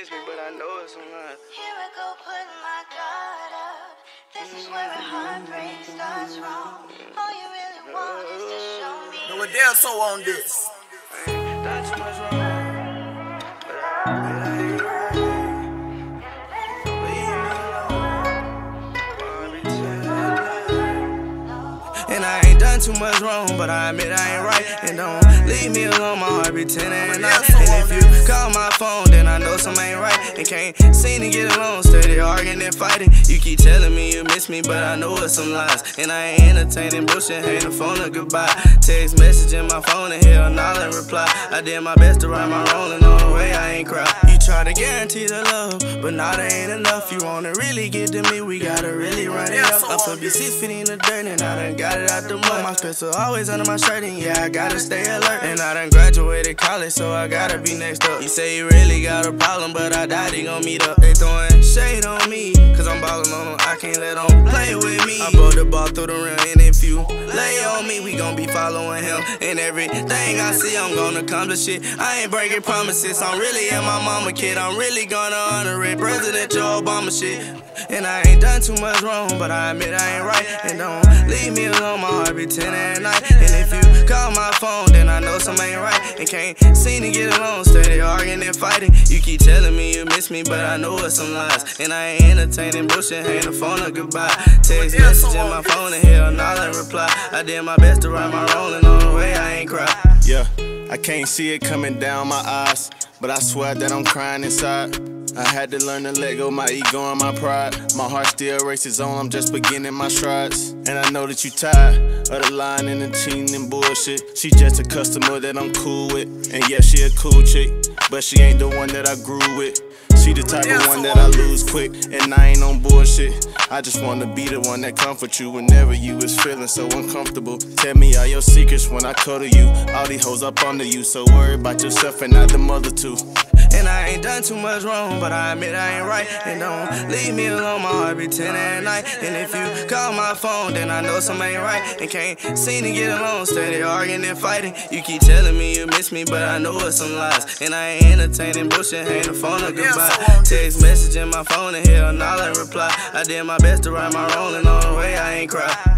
It's me, but I know it's online. Here I go putting my guard up. This is where a heartbreak starts wrong. All you really want is to show me. No, what so on this. I ain't done too much wrong, And I ain't done too much wrong, but I admit I ain't right. And don't leave me alone, my heart be ten at night. And if you call my phone, then I know something ain't right. And can't seem to get along, steady arguing and fighting. You keep telling me you miss me, but I know it's some lies. And I ain't entertaining bullshit, hang the phone up goodbye. Text message in my phone and hell, not reply. I did my best to right my wrong, and on the way I ain't cry. You try to guarantee the love, but now that ain't enough. You wanna really get to me, we gotta really run it up. I'm for be six feet in the dirt, and I done got it out the mud. My pistol always under my shirt, and yeah, I gotta stay alert. And I done graduated college, so I gotta be next up. You say you really got a problem, but I doubt he gon' meet up. They throwing shade on me, cause I'm ballin' on them. I can't let them play with me. I broke the ball through the rim, and if you lay on me, we gon' be following him. And everything I see, I'm gonna come to shit. I ain't breaking promises, I'm really in my mama kid. I'm really gonna honor it. President Joe Obama shit. And I ain't done too much wrong, but I admit I ain't right. And don't leave me alone, my heart be 10 at night. And if you call my phone, then I know something ain't right. And can't seem to get along, steady arguing and fighting. You keep telling me you miss me, but I know it's some lies. And I ain't entertaining bullshit, hang the phone up goodbye. Text message in my phone and hell, not in reply. I did my best to right my wrong, and on the way I ain't cry. Yeah, I can't see it coming down my eyes, but I swear that I'm crying inside. I had to learn to let go my ego and my pride. My heart still races on, I'm just beginning my strides. And I know that you tired of the lying and the cheating and bullshit. She just a customer that I'm cool with. And yeah, she a cool chick, but she ain't the one that I grew with. She the type of one that I lose quick, and I ain't on bullshit. I just wanna be the one that comfort you whenever you is feeling so uncomfortable. Tell me all your secrets when I cuddle you. All these hoes up under you, so worry about yourself and not the mother too. And I ain't done too much wrong, but I admit I ain't right. And don't leave me alone, my heart be 10 at night. And if you call my phone, then I know something ain't right. And can't seem to get along, steady arguing and fighting. You keep telling me you miss me, but I know it's some lies. And I ain't entertaining bullshit, ain't a phone up goodbye. Text message in my phone and hell, not in reply. I did my best to right my wrong, and on the way I ain't cry.